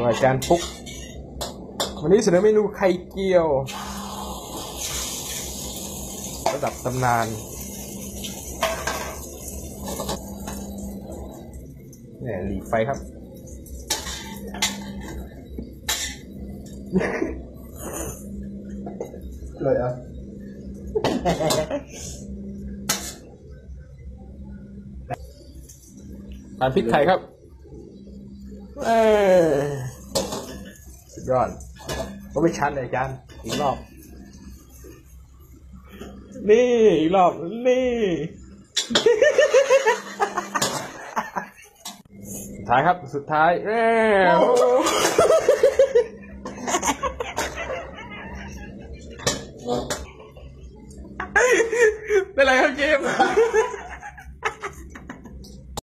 ตัวอาจารย์ปุ๊ก วันนี้เสนอเมนูไข่เจียว ระดับตำนานเนี่ยหลีไฟครับ เลยอะทานพริกไทยครับ เอ้ยุดยอด ก็ไม่ชันเลยอาจารย์ อีกรอบ นี่ อีกรอบ นี่ สุดท้ายครับ สุดท้ายเอ้เป็นไรครับเกม